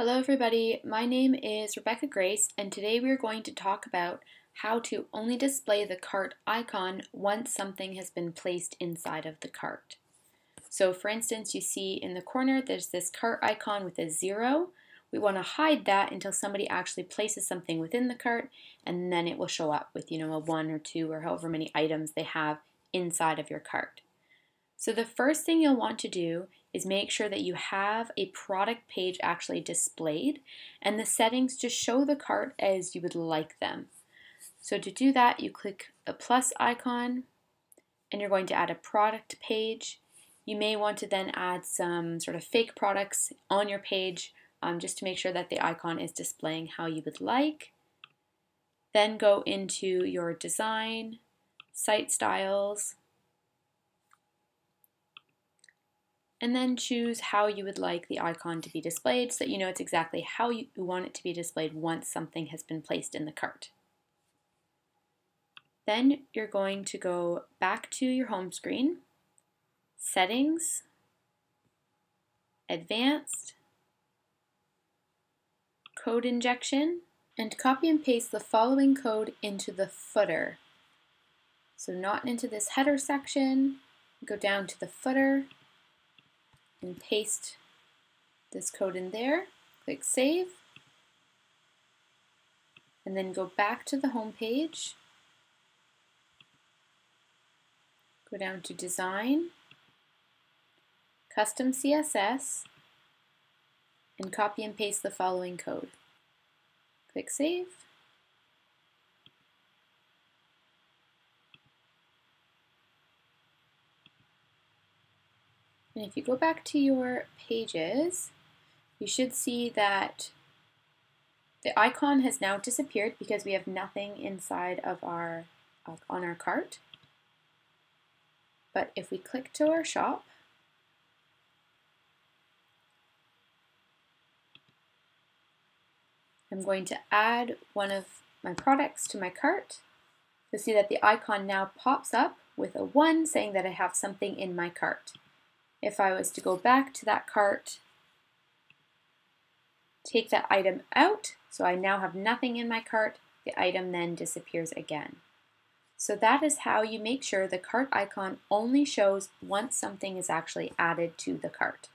Hello everybody, my name is Rebecca Grace and today we are going to talk about how to only display the cart icon once something has been placed inside of the cart. So for instance, you see in the corner there's this cart icon with a zero. We want to hide that until somebody actually places something within the cart and then it will show up with you know a one or two or however many items they have inside of your cart. So the first thing you'll want to do is make sure that you have a product page actually displayed and the settings just show the cart as you would like them. So to do that, you click the plus icon and you're going to add a product page. You may want to then add some sort of fake products on your page um, just to make sure that the icon is displaying how you would like. Then go into your design, site styles, and then choose how you would like the icon to be displayed so that you know it's exactly how you want it to be displayed once something has been placed in the cart. Then you're going to go back to your home screen, Settings, Advanced, Code Injection, and copy and paste the following code into the footer. So not into this header section, go down to the footer, and paste this code in there. Click Save. And then go back to the home page. Go down to Design, Custom CSS, and copy and paste the following code. Click Save. And if you go back to your pages, you should see that the icon has now disappeared because we have nothing inside of our uh, on our cart. But if we click to our shop, I'm going to add one of my products to my cart. You'll see that the icon now pops up with a 1 saying that I have something in my cart. If I was to go back to that cart, take that item out, so I now have nothing in my cart, the item then disappears again. So that is how you make sure the cart icon only shows once something is actually added to the cart.